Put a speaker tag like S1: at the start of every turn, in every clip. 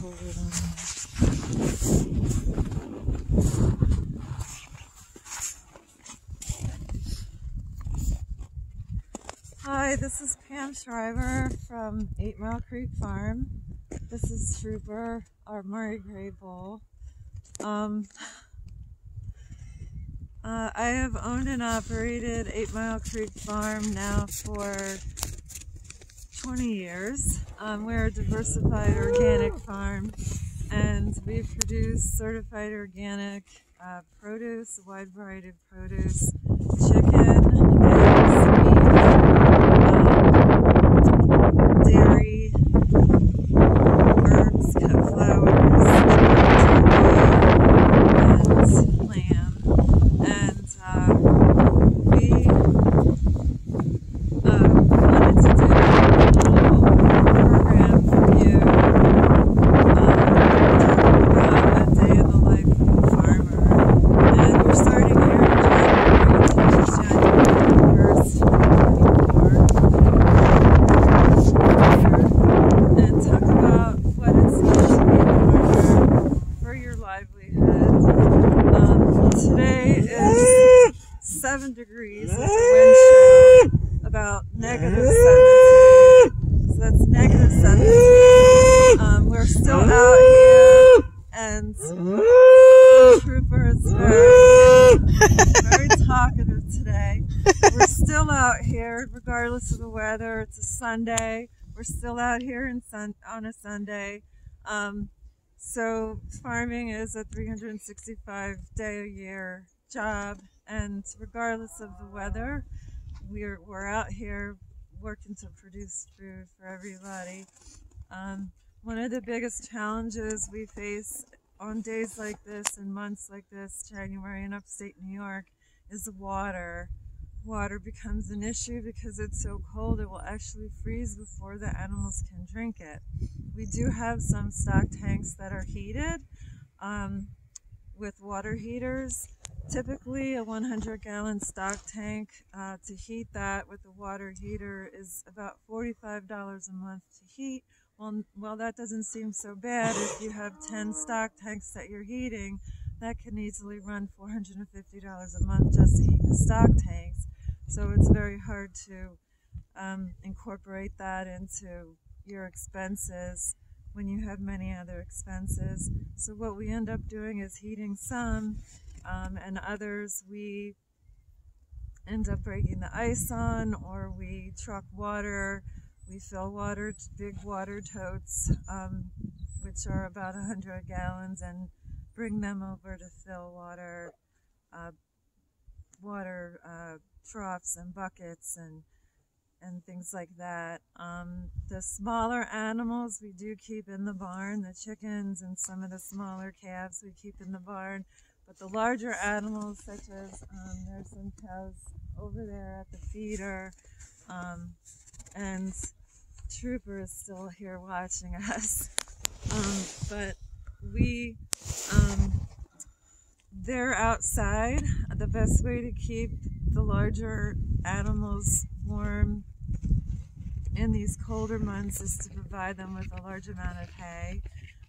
S1: Hi, this is Pam Schreiber from Eight Mile Creek Farm. This is Trooper, our Murray Grey Bull. Um, uh, I have owned and operated Eight Mile Creek Farm now for 20 years. Um, we're a diversified organic farm and we produce certified organic uh, produce, a wide variety of produce, chicken, eggs, meat, um, dairy, herbs, cut flowers, turkey, and lamb. And uh, we uh, wanted to do a little program for you um, about a day in the life of a farmer. And we're starting here in January, which is January 1st, and talk about what it's like to be a farmer for your livelihood. Um, today is 7 degrees with a wind about negative 17. So that's negative 17. Um, we're still out here and Trooper is very, very talkative today. We're still out here regardless of the weather. It's a Sunday. We're still out here sun, on a Sunday. Um, so farming is a 365 day a year job and regardless of the weather, we're, we're out here working to produce food for everybody. Um, one of the biggest challenges we face on days like this and months like this, January in upstate New York, is the water. Water becomes an issue because it's so cold it will actually freeze before the animals can drink it. We do have some stock tanks that are heated um, with water heaters. Typically, a 100 gallon stock tank uh, to heat that with a water heater is about $45 a month to heat. Well, well, that doesn't seem so bad if you have 10 stock tanks that you're heating. That can easily run $450 a month just to heat the stock tanks. So it's very hard to um, incorporate that into your expenses when you have many other expenses. So what we end up doing is heating some um, and others we end up breaking the ice on or we truck water. We fill water, big water totes, um, which are about 100 gallons, and bring them over to fill water, uh, water uh, troughs and buckets and and things like that. Um, the smaller animals we do keep in the barn, the chickens and some of the smaller calves we keep in the barn. But the larger animals, such as um, there's some cows over there at the feeder, um, and Trooper is still here watching us. Um, but we, um, they're outside. The best way to keep the larger animals warm in these colder months is to provide them with a large amount of hay.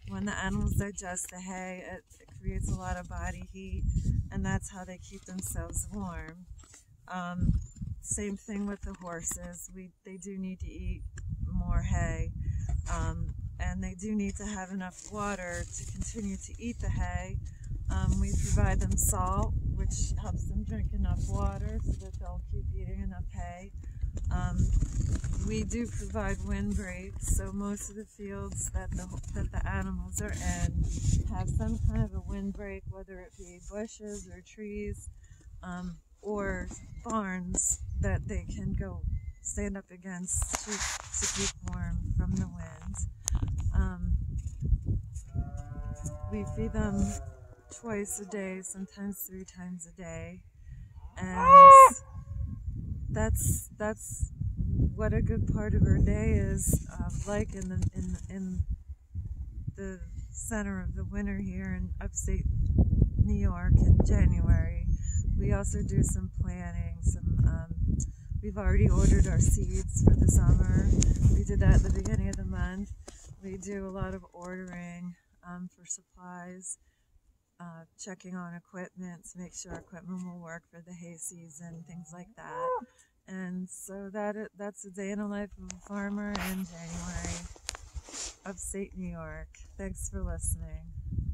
S1: When the animals digest the hay, it, it creates a lot of body heat, and that's how they keep themselves warm. Um, same thing with the horses. We they do need to eat more hay, they do need to have enough water to continue to eat the hay. Um, we provide them salt, which helps them drink enough water so that they'll keep eating enough hay. Um, we do provide windbreaks, so most of the fields that the that the animals are in have some kind of a windbreak, whether it be bushes or trees, um, or barns that they can go stand up against to, to keep warm from the wind. Um, we feed them twice a day, sometimes three times a day, and that's that's what a good part of our day is uh, like in the in in the center of the winter here in upstate New York in January. We also do some planting. Some um, we've already ordered our seeds for the summer. We did that at the beginning of the month. we do a lot of ordering um, for supplies, uh, checking on equipment to make sure equipment will work for the hay season, things like that. And so that that's a day in the life of a farmer in January, upstate New York. Thanks for listening.